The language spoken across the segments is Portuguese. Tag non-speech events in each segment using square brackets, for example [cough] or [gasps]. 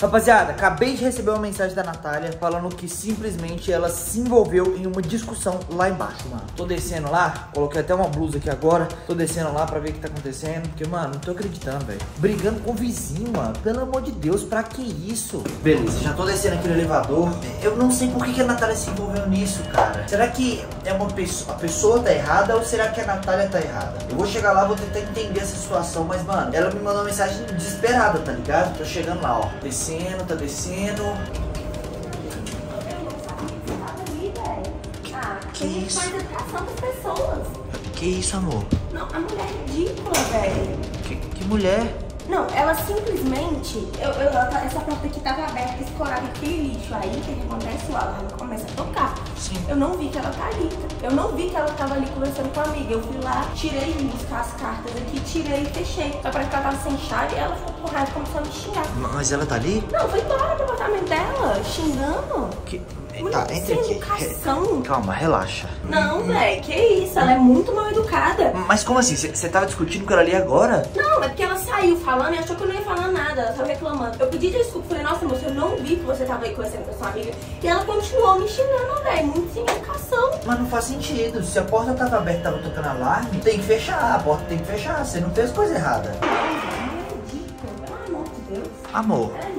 Rapaziada, acabei de receber uma mensagem da Natália falando que simplesmente ela se envolveu em uma discussão lá embaixo, mano. Tô descendo lá, coloquei até uma blusa aqui agora. Tô descendo lá pra ver o que tá acontecendo. Porque, mano, não tô acreditando, velho. Brigando com o vizinho, mano. Pelo amor de Deus, pra que isso? Beleza, já tô descendo aqui no elevador. Eu não sei por que, que a Natália se envolveu nisso, cara. Será que é uma pessoa, a pessoa tá errada ou será que a Natália tá errada? Eu vou chegar lá, vou tentar entender essa situação, mas, mano, ela me mandou uma mensagem desesperada, tá ligado? Tô chegando lá, ó. Descendo descendo, tá descendo. que isso? das pessoas. Que isso, amor? Não, a mulher é ridícula, velho. Que, que mulher? Não, ela simplesmente. Eu, eu, essa porta aqui tava aberta, escorada aquele lixo. Aí o que, acontece? O alarme começa a tocar. Sim. Eu não vi que ela tá ali. Eu não vi que ela tava ali conversando com a amiga. Eu fui lá, tirei buscar as cartas aqui, tirei e fechei. Só parece que ela tava sem chave e ela ficou com raiva e começou a me xingar. Mas ela tá ali? Não, foi embora pro apartamento dela, xingando. Que. Tá, entre aqui. Educação. Calma, relaxa. Não, velho, que isso? Ela é muito mal educada. Mas como assim? Você tava discutindo com ela ali agora? Não, é porque ela saiu falando e achou que eu não ia falar nada. Ela tava reclamando. Eu pedi desculpa, falei, nossa, moça, eu não vi que você tava aí conversando com a sua amiga. E ela continuou me xingando, velho, muito sem educação. Mas não faz sentido. Se a porta tava aberta, tava tocando alarme, tem que fechar. A porta tem que fechar. Você não fez coisa errada. Não, é ridículo. Pelo amor de Deus. Amor. É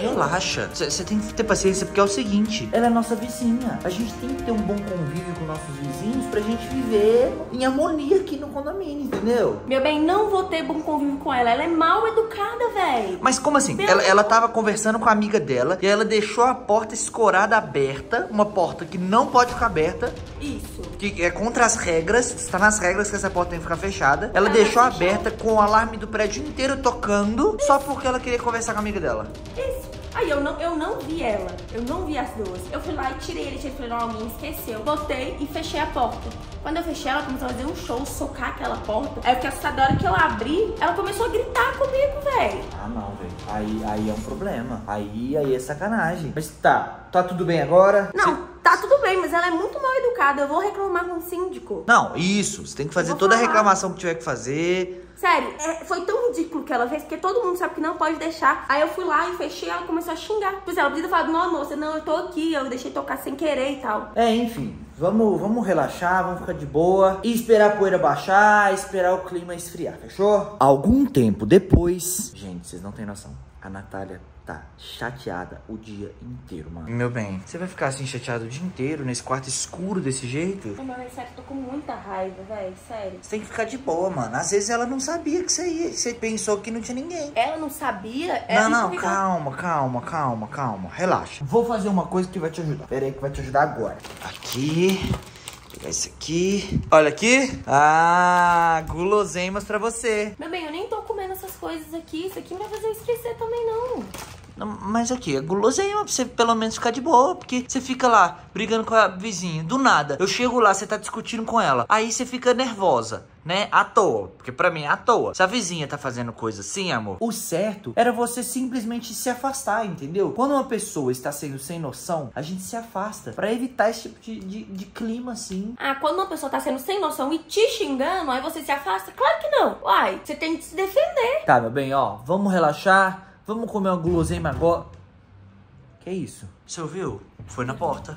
Relaxa, você tem que ter paciência porque é o seguinte, ela é nossa vizinha. A gente tem que ter um bom convívio com nossos vizinhos pra gente viver em harmonia aqui no condomínio, entendeu? Meu bem, não vou ter bom convívio com ela. Ela é mal educada, velho. Mas como assim? Ela, ela tava conversando com a amiga dela e ela deixou a porta escorada aberta, uma porta que não pode ficar aberta. Isso. Que é contra as regras, está nas regras que essa porta tem que ficar fechada. Ela deixou aberta com o alarme do prédio inteiro tocando, só porque ela queria conversar com a amiga dela. Isso. Aí eu não, eu não vi ela, eu não vi as duas. Eu fui lá e tirei ele, tirei, falei, não, alguém esqueceu. Botei e fechei a porta. Quando eu fechei, ela começou a fazer um show, socar aquela porta. Aí eu fiquei assustada, a hora que eu abri, ela começou a gritar comigo, velho. Ah, não, velho. Aí, aí é um problema. Aí, aí é sacanagem. Mas tá, tá tudo bem agora? Não, Cê... tá tudo bem, mas ela é muito mal educada. Eu vou reclamar com o síndico. Não, isso. Você tem que fazer toda falar. a reclamação que tiver que fazer. Sério, é, foi tão ridículo que ela fez, porque todo mundo sabe que não pode deixar. Aí eu fui lá e fechei, ela começou a xingar. Assim, ela podia falar, não, moça, não, eu tô aqui, eu deixei tocar sem querer e tal. É, enfim, vamos, vamos relaxar, vamos ficar de boa. E esperar a poeira baixar, esperar o clima esfriar, fechou? Algum tempo depois... Gente, vocês não têm noção. A Natália tá chateada o dia inteiro, mano. Meu bem, você vai ficar assim chateado o dia inteiro nesse quarto escuro desse jeito? Não, mas sério, tô com muita raiva, velho, sério. Você tem que ficar de boa, mano. Às vezes ela não sabia que você ia, você pensou que não tinha ninguém. Ela não sabia? Ela não, não, calma, calma, calma, calma. Relaxa. Vou fazer uma coisa que vai te ajudar. Pera aí que vai te ajudar agora. Aqui pegar esse aqui. Olha aqui. Ah, guloseimas pra você. Meu bem, eu nem tô comendo essas coisas aqui. Isso aqui não vai fazer eu esquecer também, não. Mas aqui, é guloseima pra você pelo menos ficar de boa. Porque você fica lá brigando com a vizinha. Do nada, eu chego lá, você tá discutindo com ela. Aí você fica nervosa né? À toa. Porque pra mim é à toa. Se a vizinha tá fazendo coisa assim, amor, o certo era você simplesmente se afastar, entendeu? Quando uma pessoa está sendo sem noção, a gente se afasta para evitar esse tipo de, de, de, clima assim. Ah, quando uma pessoa tá sendo sem noção e te xingando, aí você se afasta? Claro que não. Uai, você tem que se defender. Tá, meu bem, ó, vamos relaxar. Vamos comer uma guloseima agora. Que isso? Você ouviu? Foi na porta.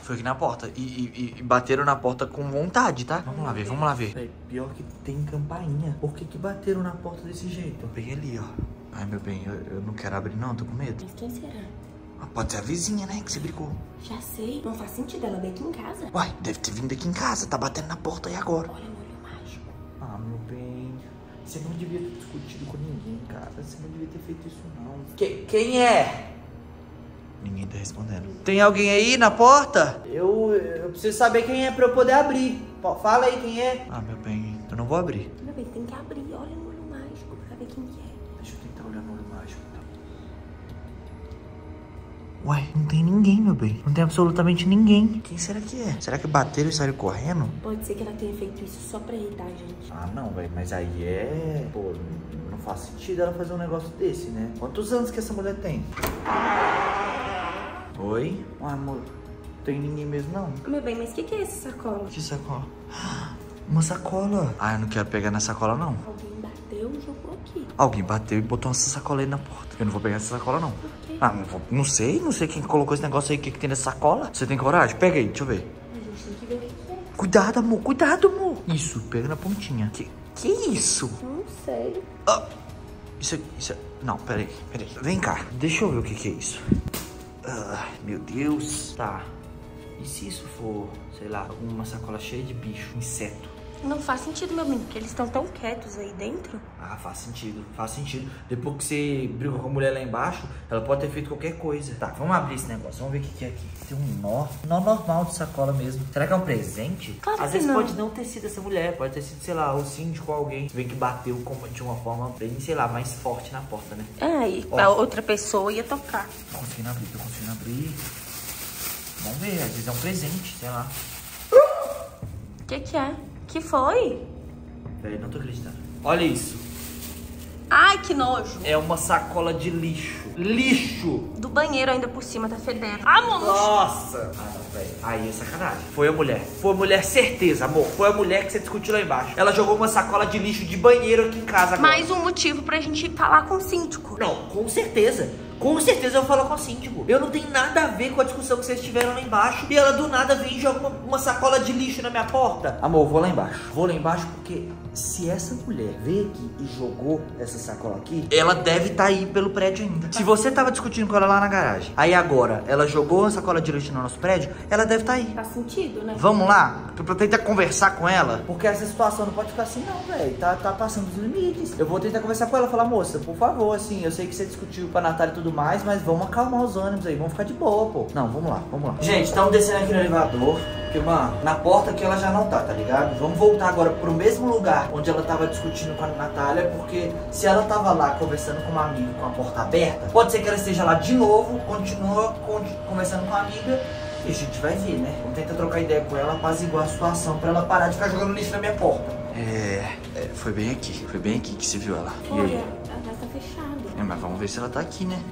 Foi aqui na porta. E, e, e, bateram na porta com vontade, tá? Vamos lá ver, vamos lá ver. Pior que tem campainha. Por que que bateram na porta desse jeito? Bem ali, ó. Ai, meu bem, eu, eu não quero abrir não, tô com medo. Mas quem será? Ah, pode ser a vizinha, né, que você brigou. Já sei, não faz sentido ela vir aqui em casa. Uai, deve ter vindo aqui em casa, tá batendo na porta aí agora. Olha, olho mágico. Ah, meu bem, você não devia ter discutido com ninguém, cara. Você não devia ter feito isso, não. Que, quem é? Ninguém tá respondendo. Tem alguém aí na porta? Eu, eu preciso saber quem é pra eu poder abrir. Fala aí quem é. Ah, meu bem, eu não vou abrir. Meu bem, tem que abrir. Uai, não tem ninguém, meu bem. Não tem absolutamente ninguém. Quem será que é? Será que bateram e saíram correndo? Pode ser que ela tenha feito isso só pra irritar a gente. Ah, não, velho. Mas aí é... Pô, não faz sentido ela fazer um negócio desse, né? Quantos anos que essa mulher tem? Oi? Ah, amor, tem ninguém mesmo não? Meu bem, mas o que, que é essa sacola? Que sacola? [gasps] Uma sacola. Ah, eu não quero pegar na sacola não. Alguém bateu e jogou aqui. Alguém bateu e botou essa sacola aí na porta. Eu não vou pegar essa sacola, não. Por quê? Ah, não, vou- não sei, não sei quem colocou esse negócio aí, o que, que tem nessa sacola. Você tem coragem? Pega aí, deixa eu ver. A gente tem que ver o que é. Cuidado, amor, cuidado, amor. Isso, pega na pontinha. Que, que isso? Não sei. Ah, isso, isso, não, peraí, peraí. Vem cá, deixa eu ver o que, que é isso. Ah, meu Deus. Tá. E se isso for, sei lá, uma sacola cheia de bicho, inseto? Não faz sentido, meu menino, porque eles estão tão quietos aí dentro. Ah, faz sentido, faz sentido. Depois que você brigou com a mulher lá embaixo, ela pode ter feito qualquer coisa. Tá, vamos abrir esse negócio, vamos ver o que, que é aqui. Tem um nó, nó normal de sacola mesmo. Será que é um presente? Claro Às que vezes não. pode não ter sido essa mulher, pode ter sido, sei lá, o síndico ou alguém. Vem que bateu de uma forma bem, sei lá, mais forte na porta, né? É, e Ó. a outra pessoa ia tocar. Tô conseguindo abrir, tô conseguindo abrir. Vamos ver, às vezes é um presente, sei lá. O que que é? Que foi? Peraí, não tô acreditando. Olha isso. Ai, que nojo. É uma sacola de lixo. Lixo! Do banheiro ainda por cima, tá fedendo. Ah, mano. Nossa! Ah, não, velho. Aí é sacanagem. Foi a mulher. Foi a mulher, certeza, amor. Foi a mulher que você discutiu lá embaixo. Ela jogou uma sacola de lixo de banheiro aqui em casa agora. Mais um motivo pra gente falar com o síndico. Não, com certeza. Com certeza eu vou falar com a síndico. Eu não tenho nada a ver com a discussão que vocês tiveram lá embaixo. E ela do nada vem e joga uma, uma sacola de lixo na minha porta. Amor, vou lá embaixo. Vou lá embaixo porque se essa mulher veio aqui e jogou essa sacola aqui, ela deve estar aí pelo prédio ainda. Se você tava discutindo com ela lá na garagem, aí agora ela jogou uma sacola de lixo no nosso prédio, ela deve estar aí. Faz sentido, né? Vamos lá? Pra tentar conversar com ela? Porque essa situação não pode ficar assim, não, velho. Tá, tá passando dos limites. Eu vou tentar conversar com ela falar, moça, por favor, assim, eu sei que você discutiu com a Natália e tudo mais, mas vamos acalmar os ânimos aí, vamos ficar de boa, pô. Não, vamos lá, vamos lá. Gente, estamos descendo aqui no elevador. Porque, mano, na porta que ela já não tá, tá ligado? Vamos voltar agora pro mesmo lugar onde ela tava discutindo com a Natália, porque se ela tava lá conversando com uma amiga com a porta aberta, pode ser que ela esteja lá de novo, continua con- conversando com a amiga e a gente vai ver, né? Vamos tentar trocar ideia com ela, apaziguar a situação pra ela parar de ficar jogando lixo na minha porta. É, foi bem aqui, foi bem aqui que você viu ela. Olha, a casa fechada. É, mas vamos ver se ela tá aqui, né?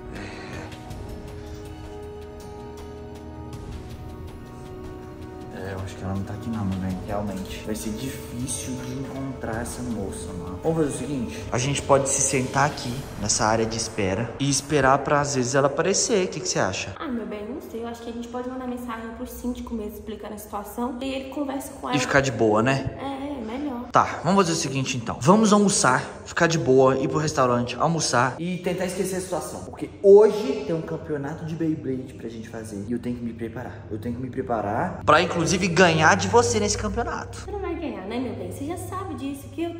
É, eu acho que ela não tá aqui não, né? Realmente. Vai ser difícil de encontrar essa moça, mano. Vamos fazer o seguinte: a gente pode se sentar aqui, nessa área de espera, e esperar pra às vezes ela aparecer. O que, que você acha? Ah, meu bem, não sei. Eu acho que a gente pode mandar mensagem pro síndico mesmo, explicando a situação. E ele conversa com ela. E ficar de boa, né? É, é, melhor. Tá, vamos fazer o seguinte então. Vamos almoçar, ficar de boa, ir pro restaurante, almoçar e tentar esquecer a situação. Porque hoje tem um campeonato de Beyblade pra gente fazer. E eu tenho que me preparar. Eu tenho que me preparar pra inclusive ganhar de você nesse campeonato. Não vai ganhar, né, meu bem? Você já sabe disso, que eu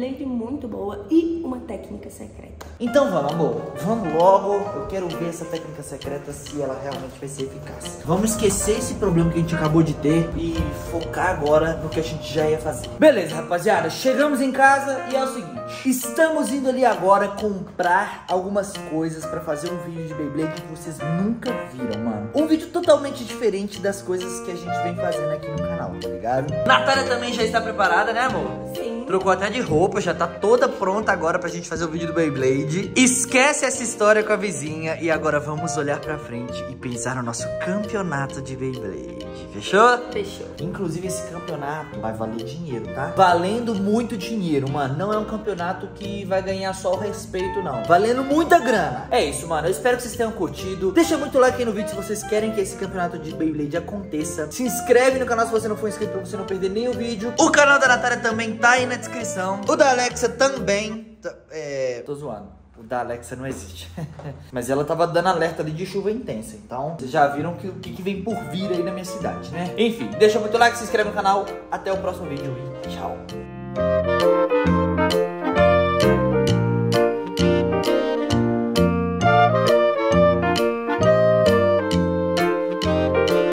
Beyblade muito boa e uma técnica secreta. Então vamos, amor. Vamos logo. Eu quero ver essa técnica secreta se ela realmente vai ser eficaz. Vamos esquecer esse problema que a gente acabou de ter e focar agora no que a gente já ia fazer. Beleza, rapaziada. Chegamos em casa e é o seguinte. Estamos indo ali agora comprar algumas coisas pra fazer um vídeo de Beyblade que vocês nunca viram, mano. Um vídeo totalmente diferente das coisas que a gente vem fazendo aqui no canal, tá ligado? Natália também já está preparada, né, amor? Sim. Trocou até de roupa, já tá toda pronta agora pra gente fazer o vídeo do Beyblade. Esquece essa história com a vizinha e agora vamos olhar pra frente e pensar no nosso campeonato de Beyblade. Fechou? Fechou. Inclusive esse campeonato vai valer dinheiro, tá? Valendo muito dinheiro, mano. Não é um campeonato que vai ganhar só o respeito, não. Valendo muita grana. É isso, mano. Eu espero que vocês tenham curtido. Deixa muito like aí no vídeo se vocês querem que esse campeonato de Beyblade aconteça. Se inscreve no canal se você não for inscrito pra você não perder nenhum vídeo. O canal da Natália também tá aí na descrição. O da Alexa também. É... Tô zoando. O da Alexa não existe. [laughs] Mas ela tava dando alerta ali de chuva intensa. Então, vocês já viram que- o que, que vem por vir aí na minha cidade, né? Enfim, deixa muito like, se inscreve no canal. Até o próximo vídeo e tchau.